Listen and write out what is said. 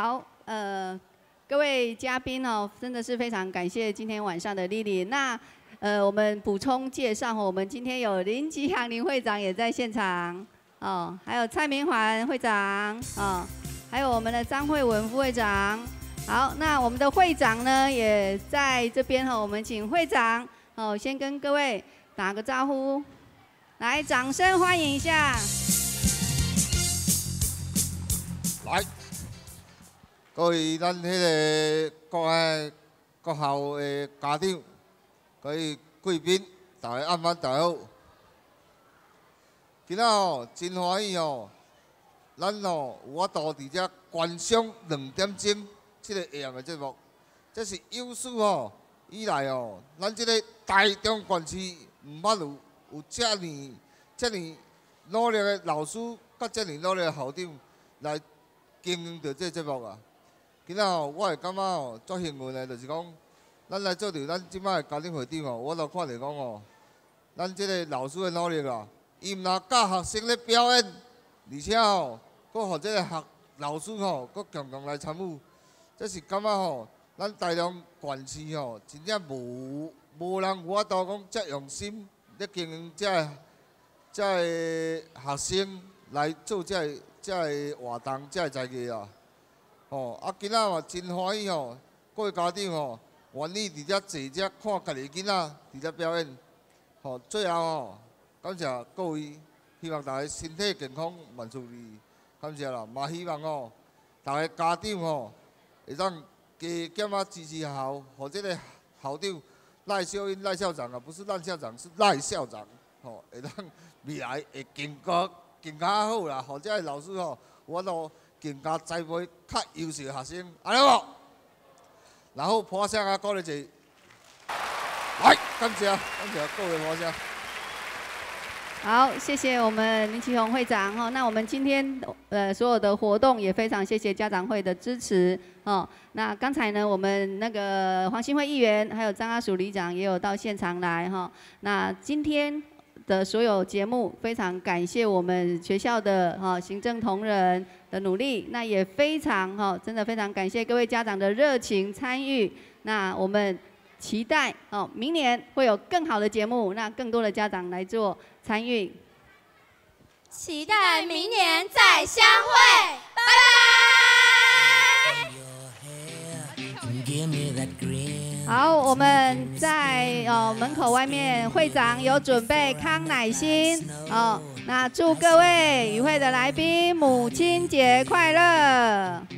好，呃，各位嘉宾哦，真的是非常感谢今天晚上的丽丽。那呃，我们补充介绍，我们今天有林吉祥林会长也在现场哦，还有蔡明环会长哦，还有我们的张慧文副会长。好，那我们的会长呢也在这边哈，我们请会长哦，先跟各位打个招呼，来，掌声欢迎一下。来，各位咱迄个国爱国校的家长，各位贵宾，大家暗晚大家好。今仔哦真欢喜哦，咱哦有法度伫遮观赏两点钟即个下暗的节目，这是有史哦以来哦，咱即个台中县市毋捌有有遮尔遮尔努力的老师，甲遮尔努力的校长来。经营着这节目啊！今仔吼，我会感觉吼，足幸运的，就是讲，咱来做着咱即摆家庭会长吼，我都看着讲吼，咱即个老师的努力啊，伊毋若教学生咧表演，而且吼，佫互即个学老师吼，佫共同来参与，这是感觉吼，咱台中县市吼，真正无无人有法度讲遮用心咧经营遮遮个学生来做遮。遮个活动，遮个才艺啊！吼，啊，囡仔嘛真欢喜吼，各位家长吼，愿意伫遮坐遮看家己囡仔伫遮表演。吼，最后吼，感谢各位，希望大家身体健康，万事如意。感谢啦，嘛希望吼，大家家长吼，会当加减啊支持校，或者个校长赖小英赖校长啊，不是赖校长，是赖校长。吼，会当未来会更高。更加好啦，或者老师吼，我都更加栽培较优秀的学生，安尼无？然后拍声啊，鼓励者，来，感谢，感谢各位拍声。好，谢谢我们林启宏会长哈。那我们今天呃所有的活动也非常谢谢家长会的支持哦。那刚才呢，我们那个黄新惠议员还有张阿鼠里长也有到现场来哈。那今天。的所有节目，非常感谢我们学校的哈行政同仁的努力，那也非常哈，真的非常感谢各位家长的热情参与。那我们期待哦，明年会有更好的节目，那更多的家长来做参与。期待明年再相会，拜拜。好，我们在哦门口外面，会长有准备康乃馨哦，那祝各位与会的来宾母亲节快乐。